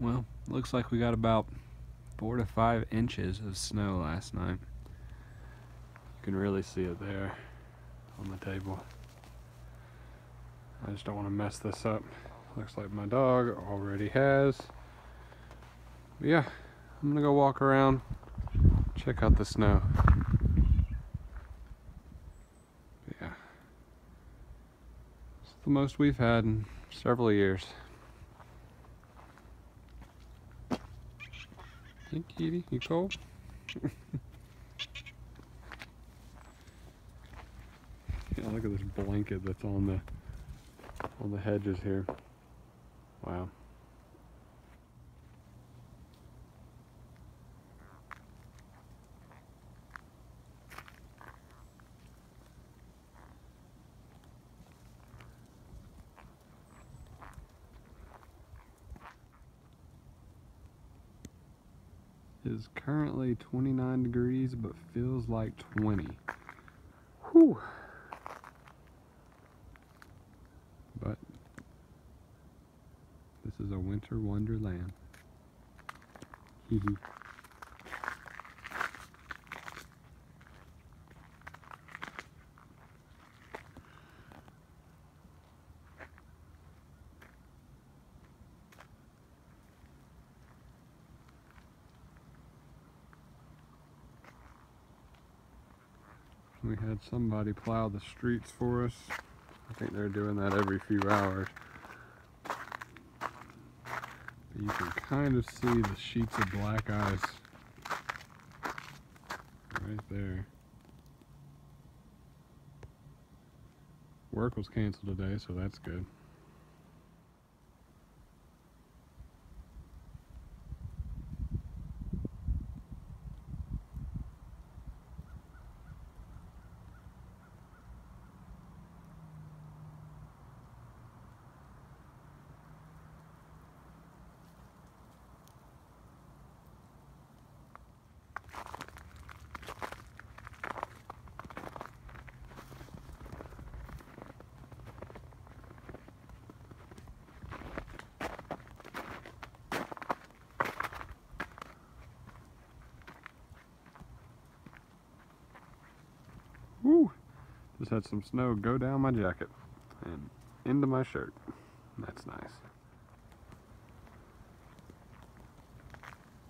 well, looks like we got about four to five inches of snow last night. You can really see it there on the table. I just don't want to mess this up. Looks like my dog already has. But yeah, I'm gonna go walk around, check out the snow. But yeah, it's the most we've had in several years. Hey, kitty, you cold? yeah, look at this blanket that's on the on the hedges here. Wow. Is currently 29 degrees but feels like 20. Whew. But this is a winter wonderland. Hee hee. We had somebody plow the streets for us. I think they're doing that every few hours. But you can kind of see the sheets of black ice right there. Work was canceled today, so that's good. Just had some snow go down my jacket and into my shirt. That's nice.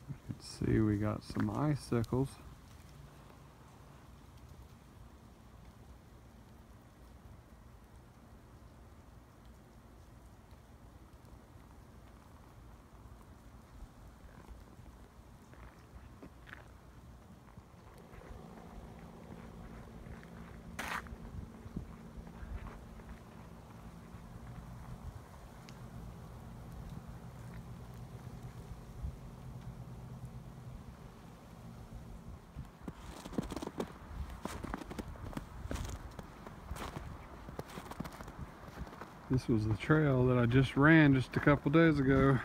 You can see we got some icicles. This was the trail that I just ran just a couple days ago.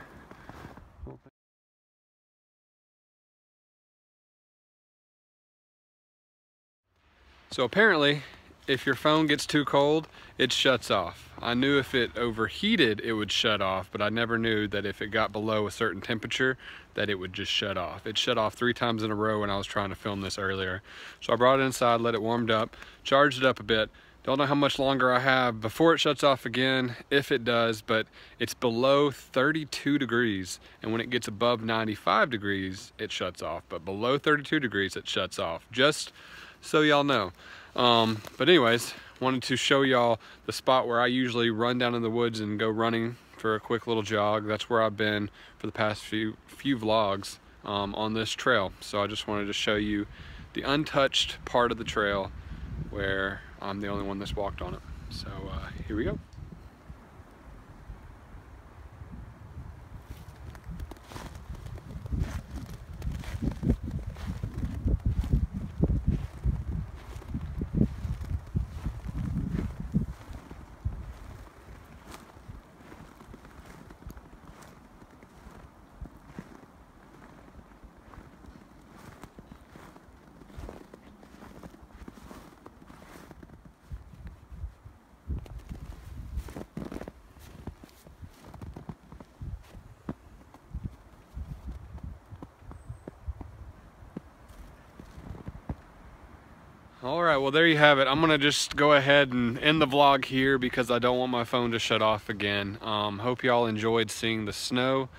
So apparently, if your phone gets too cold, it shuts off. I knew if it overheated, it would shut off, but I never knew that if it got below a certain temperature, that it would just shut off. It shut off three times in a row when I was trying to film this earlier. So I brought it inside, let it warmed up, charged it up a bit, don't know how much longer I have before it shuts off again, if it does, but it's below 32 degrees. And when it gets above 95 degrees, it shuts off. But below 32 degrees, it shuts off. Just so y'all know. Um, but anyways, wanted to show y'all the spot where I usually run down in the woods and go running for a quick little jog. That's where I've been for the past few, few vlogs um, on this trail. So I just wanted to show you the untouched part of the trail where I'm the only one that's walked on it. So uh, here we go. Right, well there you have it. I'm gonna just go ahead and end the vlog here because I don't want my phone to shut off again. Um, hope y'all enjoyed seeing the snow.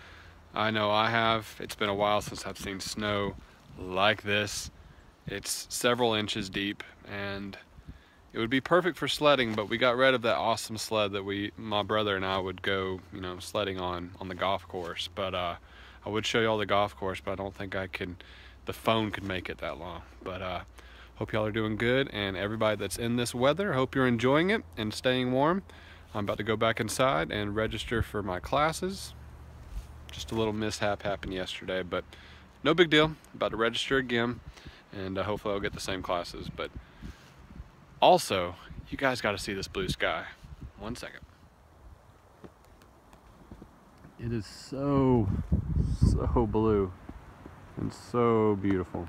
I know I have. It's been a while since I've seen snow like this. It's several inches deep and it would be perfect for sledding, but we got rid of that awesome sled that we, my brother and I would go, you know, sledding on, on the golf course. But uh, I would show you all the golf course, but I don't think I can, the phone could make it that long. But uh, hope y'all are doing good and everybody that's in this weather, hope you're enjoying it and staying warm. I'm about to go back inside and register for my classes just a little mishap happened yesterday, but no big deal. About to register again, and uh, hopefully I'll get the same classes. But also, you guys got to see this blue sky. One second. It is so, so blue and so beautiful.